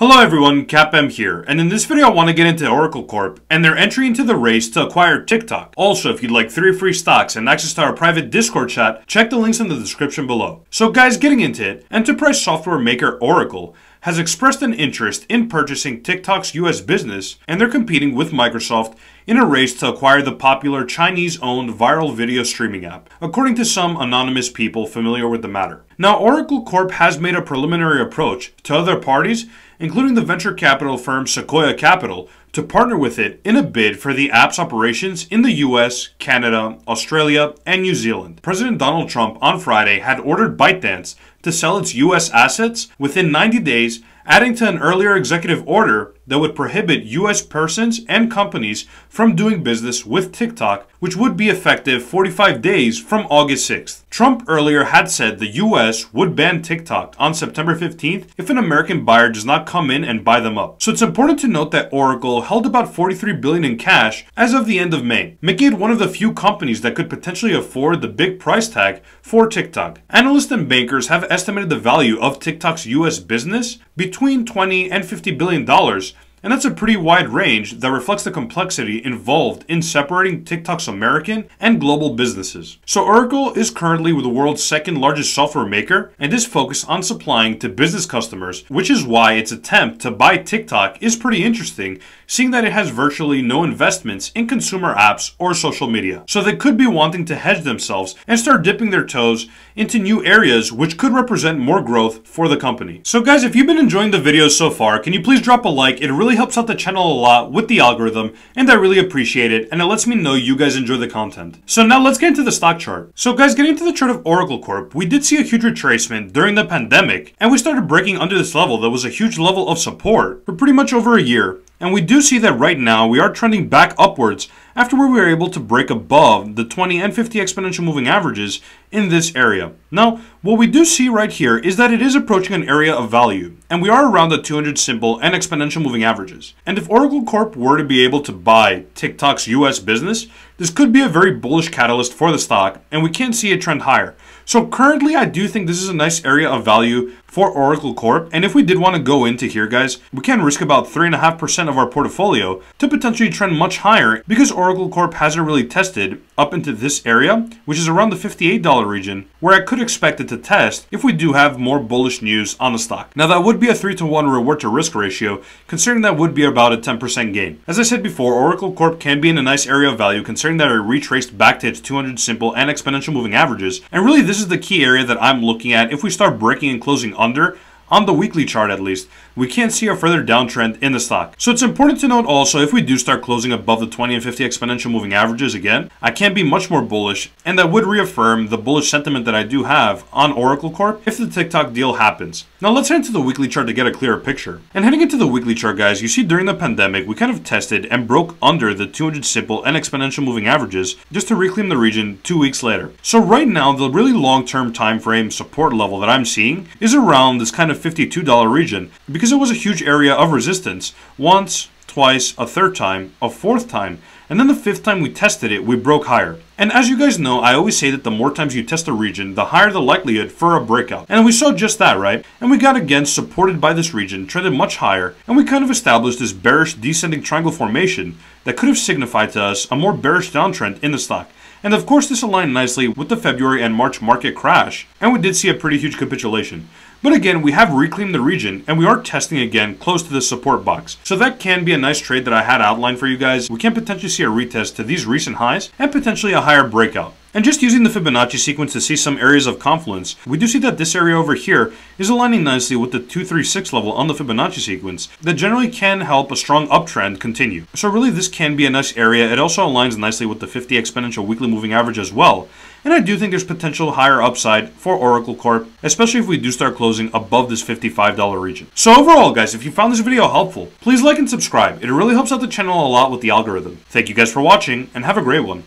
Hello everyone, CapM here, and in this video I want to get into Oracle Corp and their entry into the race to acquire TikTok. Also, if you'd like 3 free stocks and access to our private Discord chat, check the links in the description below. So guys, getting into it, enterprise software maker Oracle has expressed an interest in purchasing TikTok's US business, and they're competing with Microsoft in a race to acquire the popular Chinese owned viral video streaming app, according to some anonymous people familiar with the matter. Now, Oracle Corp has made a preliminary approach to other parties, including the venture capital firm Sequoia Capital, to partner with it in a bid for the app's operations in the US, Canada, Australia, and New Zealand. President Donald Trump on Friday had ordered ByteDance to sell its US assets within 90 days, adding to an earlier executive order that would prohibit US persons and companies from doing business with TikTok, which would be effective 45 days from August 6th. Trump earlier had said the US would ban TikTok on September 15th if an American buyer does not come in and buy them up. So it's important to note that Oracle held about 43 billion in cash as of the end of May, making it one of the few companies that could potentially afford the big price tag for TikTok. Analysts and bankers have estimated the value of TikTok's US business between 20 and 50 billion dollars and that's a pretty wide range that reflects the complexity involved in separating TikTok's American and global businesses. So Oracle is currently the world's second largest software maker and is focused on supplying to business customers, which is why its attempt to buy TikTok is pretty interesting, seeing that it has virtually no investments in consumer apps or social media. So they could be wanting to hedge themselves and start dipping their toes into new areas which could represent more growth for the company. So guys, if you've been enjoying the videos so far, can you please drop a like? It really really helps out the channel a lot with the algorithm, and I really appreciate it, and it lets me know you guys enjoy the content. So now let's get into the stock chart. So guys, getting into the chart of Oracle Corp, we did see a huge retracement during the pandemic, and we started breaking under this level that was a huge level of support for pretty much over a year. And we do see that right now we are trending back upwards after we were able to break above the 20 and 50 exponential moving averages in this area. Now, what we do see right here is that it is approaching an area of value, and we are around the 200 simple and exponential moving averages. And if Oracle Corp were to be able to buy TikTok's US business, this could be a very bullish catalyst for the stock, and we can see a trend higher. So currently, I do think this is a nice area of value for Oracle Corp. And if we did want to go into here, guys, we can risk about 3.5% of our portfolio to potentially trend much higher because Oracle Corp hasn't really tested up into this area, which is around the $58 region, where I could expect it to test if we do have more bullish news on the stock. Now, that would be a 3 to 1 reward to risk ratio, considering that would be about a 10% gain. As I said before, Oracle Corp can be in a nice area of value, considering that it retraced back to its 200 simple and exponential moving averages. And really, this is the key area that I'm looking at if we start breaking and closing under on the weekly chart at least, we can't see a further downtrend in the stock. So it's important to note also if we do start closing above the 20 and 50 exponential moving averages again, I can be much more bullish and that would reaffirm the bullish sentiment that I do have on Oracle Corp if the TikTok deal happens. Now let's head into the weekly chart to get a clearer picture. And heading into the weekly chart guys, you see during the pandemic we kind of tested and broke under the 200 simple and exponential moving averages just to reclaim the region two weeks later. So right now the really long-term time frame support level that I'm seeing is around this kind of $52 region because it was a huge area of resistance once, twice, a third time, a fourth time, and then the fifth time we tested it, we broke higher. And as you guys know, I always say that the more times you test a region, the higher the likelihood for a breakout. And we saw just that, right? And we got again supported by this region, trended much higher, and we kind of established this bearish descending triangle formation that could have signified to us a more bearish downtrend in the stock. And of course, this aligned nicely with the February and March market crash, and we did see a pretty huge capitulation. But again, we have reclaimed the region and we are testing again close to the support box. So that can be a nice trade that I had outlined for you guys. We can potentially see a retest to these recent highs and potentially a higher breakout. And just using the Fibonacci sequence to see some areas of confluence, we do see that this area over here is aligning nicely with the 236 level on the Fibonacci sequence that generally can help a strong uptrend continue. So really this can be a nice area. It also aligns nicely with the 50 exponential weekly moving average as well. And I do think there's potential higher upside for Oracle Corp, especially if we do start closing above this $55 region. So overall, guys, if you found this video helpful, please like and subscribe. It really helps out the channel a lot with the algorithm. Thank you guys for watching, and have a great one.